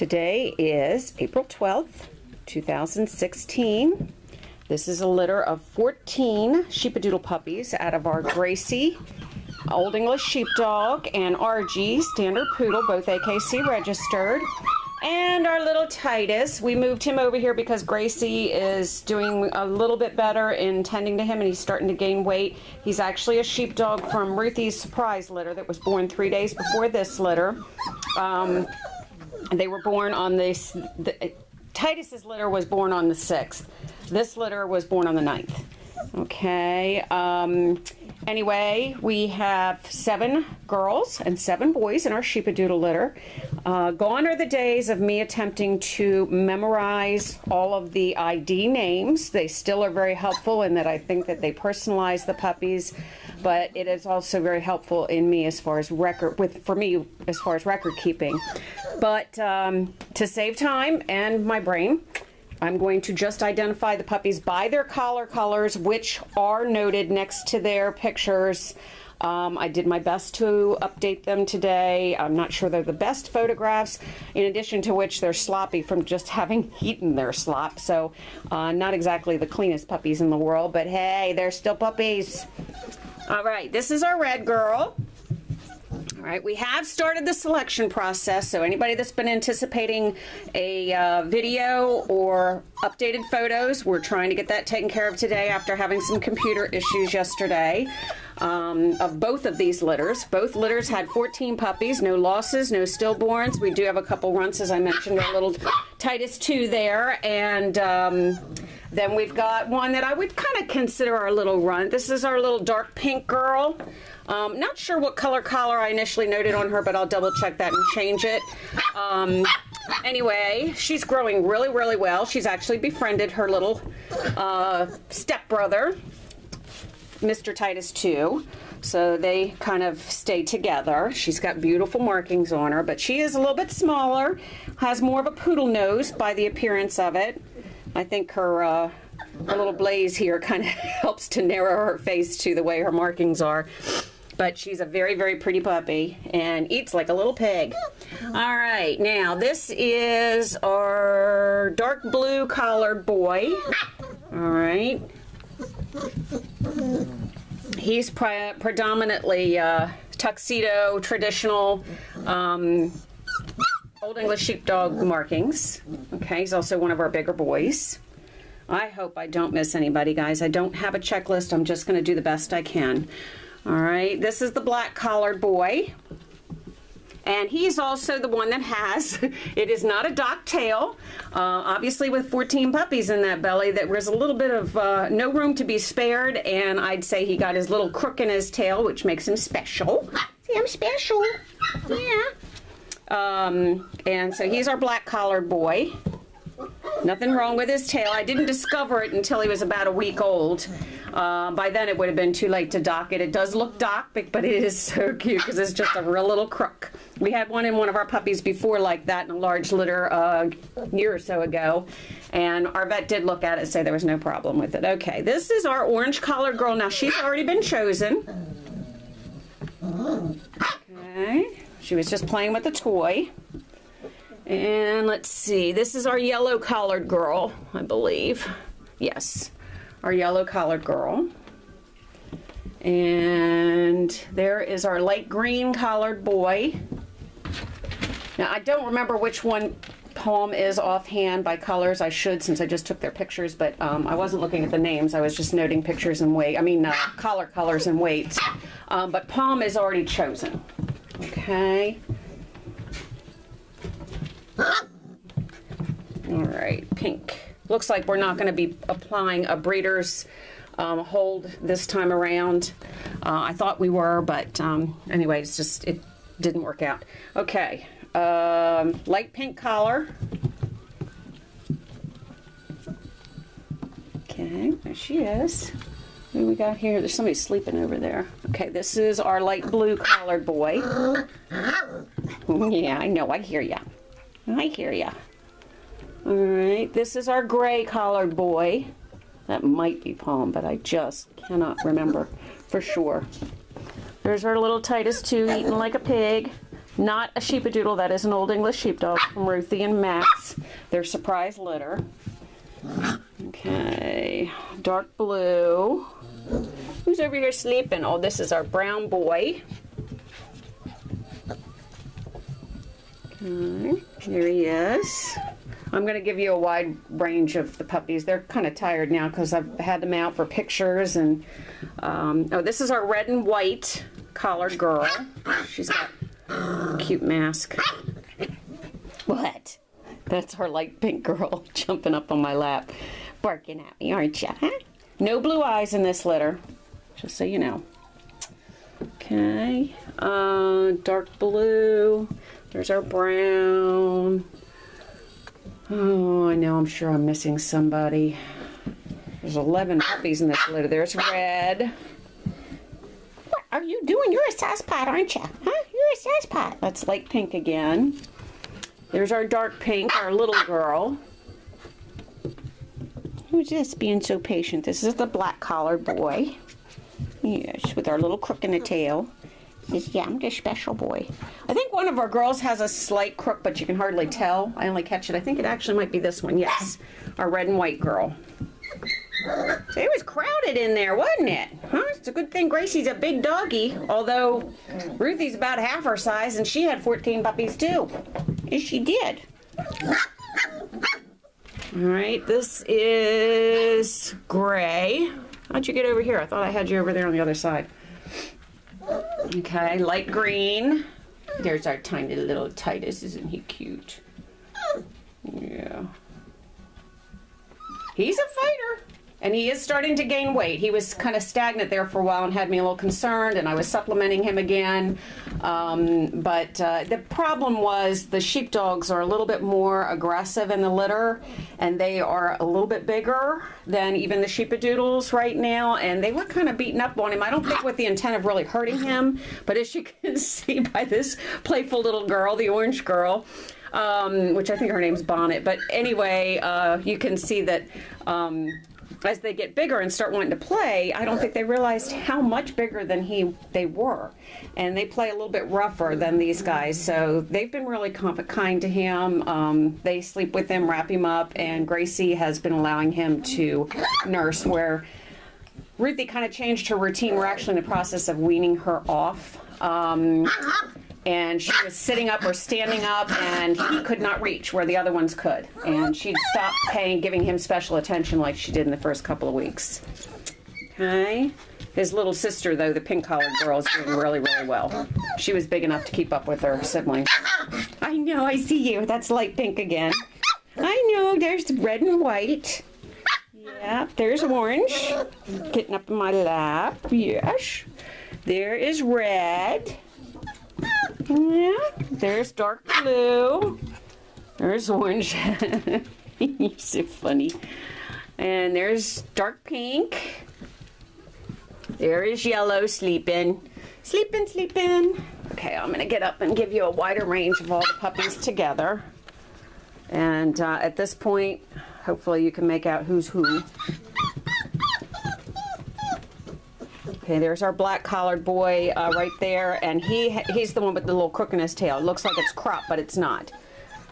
Today is April 12th, 2016. This is a litter of 14 Sheepadoodle puppies out of our Gracie Old English Sheepdog and RG Standard Poodle, both AKC registered. And our little Titus, we moved him over here because Gracie is doing a little bit better in tending to him and he's starting to gain weight. He's actually a sheepdog from Ruthie's surprise litter that was born three days before this litter. Um, they were born on this, the, Titus's litter was born on the 6th. This litter was born on the 9th. Okay. Um, Anyway, we have seven girls and seven boys in our sheepadoodle litter. Uh, gone are the days of me attempting to memorize all of the ID names. They still are very helpful in that I think that they personalize the puppies, but it is also very helpful in me as far as record with for me as far as record keeping. But um, to save time and my brain. I'm going to just identify the puppies by their collar colors, which are noted next to their pictures. Um, I did my best to update them today. I'm not sure they're the best photographs, in addition to which they're sloppy from just having eaten their slop. So, uh, not exactly the cleanest puppies in the world, but hey, they're still puppies. All right, this is our red girl. All right, we have started the selection process, so anybody that's been anticipating a uh, video or updated photos, we're trying to get that taken care of today after having some computer issues yesterday. Um, of both of these litters. Both litters had 14 puppies, no losses, no stillborns. We do have a couple runts, as I mentioned, a little Titus 2 there, and um, then we've got one that I would kind of consider our little runt. This is our little dark pink girl. Um, not sure what color collar I initially noted on her, but I'll double check that and change it. Um, anyway, she's growing really, really well. She's actually befriended her little uh, stepbrother, Mr. Titus too. So they kind of stay together. She's got beautiful markings on her, but she is a little bit smaller, has more of a poodle nose by the appearance of it. I think her uh, her little blaze here kind of helps to narrow her face to the way her markings are but she's a very, very pretty puppy and eats like a little pig. All right, now this is our dark blue collared boy. All right. He's pre predominantly uh, tuxedo, traditional, um, Old English sheepdog markings. Okay, he's also one of our bigger boys. I hope I don't miss anybody, guys. I don't have a checklist. I'm just going to do the best I can. All right, this is the black collared boy. And he's also the one that has, it is not a dock tail. Uh, obviously, with 14 puppies in that belly, there was a little bit of uh, no room to be spared. And I'd say he got his little crook in his tail, which makes him special. See, I'm special. Yeah. Um, and so he's our black collared boy. Nothing wrong with his tail. I didn't discover it until he was about a week old. Uh, by then, it would have been too late to dock it. It does look docked, but it is so cute because it's just a real little crook. We had one in one of our puppies before like that in a large litter uh, a year or so ago. And our vet did look at it and say there was no problem with it. Okay, this is our orange collared girl. Now, she's already been chosen. Okay, she was just playing with the toy. And let's see, this is our yellow collared girl, I believe. Yes, our yellow collared girl. And there is our light green collared boy. Now, I don't remember which one Palm is offhand by colors. I should since I just took their pictures, but um, I wasn't looking at the names. I was just noting pictures and weight. I mean, uh, collar colors and weights. Um, but Palm is already chosen. Okay. All right, pink. Looks like we're not going to be applying a breeder's um, hold this time around. Uh, I thought we were, but um, anyway, it's just, it didn't work out. Okay, um, light pink collar. Okay, there she is. Who we got here? There's somebody sleeping over there. Okay, this is our light blue collared boy. yeah, I know, I hear ya. I hear ya. All right, this is our gray collared boy. That might be Palm, but I just cannot remember for sure. There's our little Titus 2 eating like a pig. Not a sheepadoodle, that is an Old English sheepdog from Ruthie and Max. Their surprise litter. Okay, dark blue. Who's over here sleeping? Oh, this is our brown boy. Okay, there he is. I'm going to give you a wide range of the puppies. They're kind of tired now because I've had them out for pictures. And um, oh, this is our red and white collared girl. She's got a cute mask. What? That's our light pink girl jumping up on my lap, barking at me, aren't you? Huh? No blue eyes in this litter, just so you know. Okay, uh, dark blue. There's our brown. Oh, I know, I'm sure I'm missing somebody. There's 11 puppies in this litter. There's red. What are you doing? You're a sasspot, aren't you? Huh? You're a sasspot. That's light pink again. There's our dark pink, our little girl. Who's this being so patient? This is the black collared boy. Yes, with our little crook in the tail. Says, yeah, I'm the special boy. I think one of our girls has a slight crook, but you can hardly tell. I only catch it. I think it actually might be this one. Yes, our red and white girl. It was crowded in there, wasn't it? Huh? It's a good thing Gracie's a big doggy, although Ruthie's about half her size and she had 14 puppies too. Yes, she did. All right, this is Gray. How'd you get over here? I thought I had you over there on the other side. Okay, light green. There's our tiny little Titus. Isn't he cute? Mm. Yeah. He's a fighter. And he is starting to gain weight. He was kind of stagnant there for a while and had me a little concerned, and I was supplementing him again. Um, but uh, the problem was the sheepdogs are a little bit more aggressive in the litter, and they are a little bit bigger than even the sheepadoodles right now, and they were kind of beating up on him. I don't think with the intent of really hurting him, but as you can see by this playful little girl, the orange girl, um, which I think her name's Bonnet. But anyway, uh, you can see that um, as they get bigger and start wanting to play, I don't think they realized how much bigger than he they were, and they play a little bit rougher than these guys. So they've been really kind to him. Um, they sleep with him, wrap him up, and Gracie has been allowing him to nurse where. Ruthie kind of changed her routine. We're actually in the process of weaning her off. Um, and she was sitting up or standing up and he could not reach where the other ones could. And she'd stop paying giving him special attention like she did in the first couple of weeks. Okay. His little sister though the pink collared girl is doing really really well. She was big enough to keep up with her siblings i know i see you. That's light pink again. I know there's red and white. Yeah there's orange. Getting up in my lap. Yes. There is red yeah, there's dark blue. There's orange. You're so funny. And there's dark pink. There is yellow sleeping. Sleeping, sleeping. Okay, I'm to get up and give you a wider range of all the puppies together. And uh, at this point, hopefully you can make out who's who. Okay, there's our black collared boy uh, right there, and he he's the one with the little crook in his tail. It looks like it's cropped, but it's not.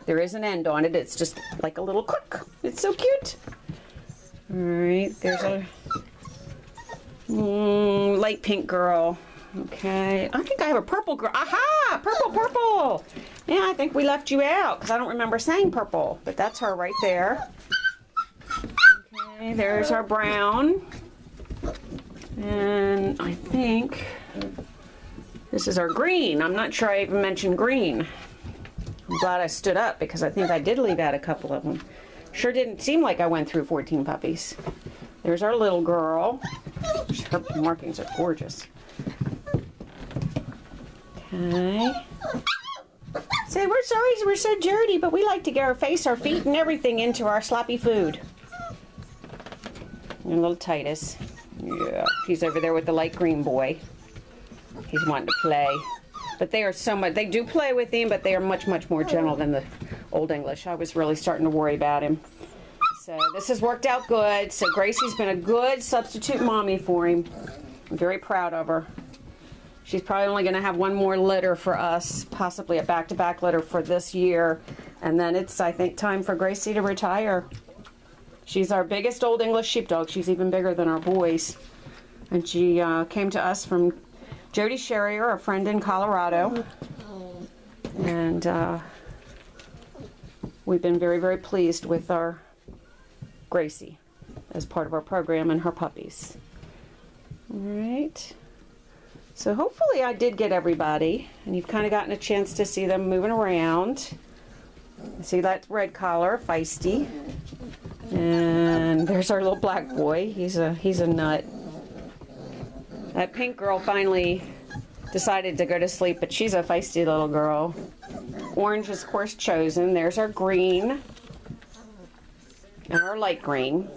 There is an end on it. It's just like a little crook. It's so cute. All right, there's a mm, light pink girl. Okay, I think I have a purple girl. Aha! Purple, purple. Yeah, I think we left you out because I don't remember saying purple, but that's her right there. Okay, there's our brown. And I think this is our green. I'm not sure I even mentioned green. I'm glad I stood up because I think I did leave out a couple of them. Sure didn't seem like I went through 14 puppies. There's our little girl. Her markings are gorgeous. Okay. Say, we're sorry we're so dirty, but we like to get our face, our feet, and everything into our sloppy food. And little Titus. Yeah, he's over there with the light green boy. He's wanting to play. But they are so much, they do play with him, but they are much, much more gentle than the Old English. I was really starting to worry about him. So this has worked out good. So Gracie's been a good substitute mommy for him. I'm very proud of her. She's probably only going to have one more litter for us, possibly a back to back litter for this year. And then it's, I think, time for Gracie to retire. She's our biggest Old English sheepdog. She's even bigger than our boys. And she uh, came to us from Jody Sherrier, a friend in Colorado. And uh, we've been very, very pleased with our Gracie as part of our program and her puppies. All right. So hopefully I did get everybody, and you've kind of gotten a chance to see them moving around. See that red collar, feisty. And there's our little black boy. He's a he's a nut. That pink girl finally decided to go to sleep, but she's a feisty little girl. Orange is of course chosen. There's our green. And our light green.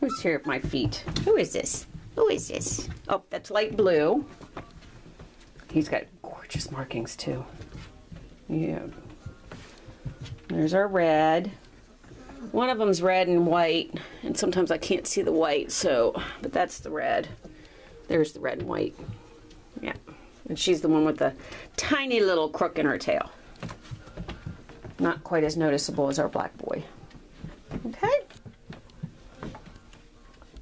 Who's here at my feet? Who is this? Who is this? Oh, that's light blue. He's got gorgeous markings too. Yeah. There's our red. One of them's red and white, and sometimes I can't see the white, so, but that's the red. There's the red and white. Yeah. And she's the one with the tiny little crook in her tail. Not quite as noticeable as our black boy. Okay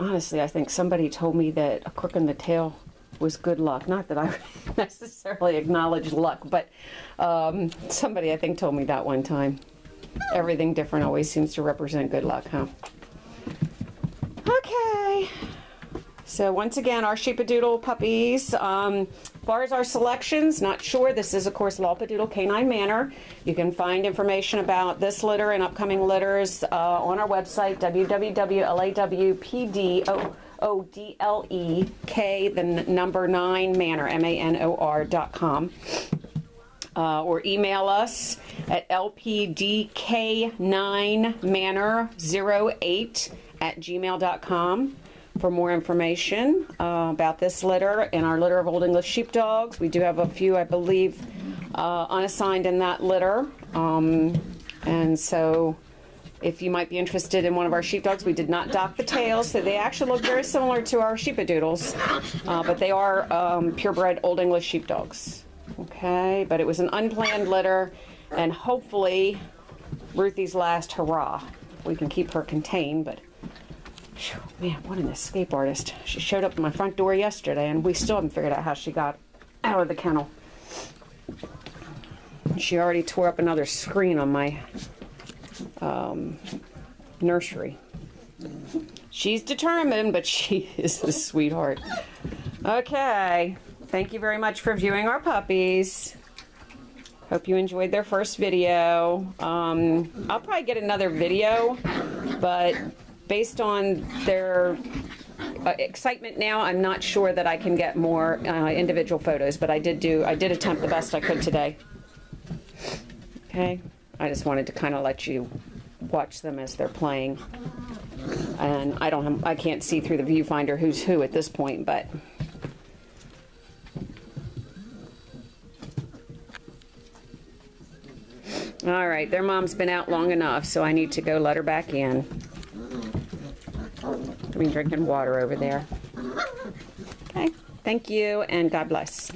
honestly, I think somebody told me that a crook in the tail was good luck. Not that I necessarily acknowledge luck, but um, somebody I think told me that one time. Everything different always seems to represent good luck, huh? Okay. So once again, our Sheepadoodle puppies. Um, as far as our selections, not sure. This is, of course, Lawpdoodle Canine Manor. You can find information about this litter and upcoming litters uh, on our website, www.lawpdlek, the number 9 manor, M-A-N-O-R dot com. Uh, or email us at lpdk9manor08 at gmail.com for more information uh, about this litter and our litter of Old English sheepdogs. We do have a few, I believe, uh, unassigned in that litter. Um, and so if you might be interested in one of our sheepdogs, we did not dock the tails, so they actually look very similar to our sheepadoodles, uh, but they are um, purebred Old English sheepdogs. Okay, but it was an unplanned litter, and hopefully Ruthie's last hurrah. We can keep her contained, but Man, what an escape artist. She showed up at my front door yesterday, and we still haven't figured out how she got out of the kennel. She already tore up another screen on my um, nursery. She's determined, but she is a sweetheart. Okay. Thank you very much for viewing our puppies. Hope you enjoyed their first video. Um, I'll probably get another video, but based on their uh, excitement now, I'm not sure that I can get more uh, individual photos, but I did do, I did attempt the best I could today. Okay, I just wanted to kind of let you watch them as they're playing. And I don't have, I can't see through the viewfinder who's who at this point, but All right, their mom's been out long enough, so I need to go let her back in I been drinking water over there. Okay, thank you and God bless.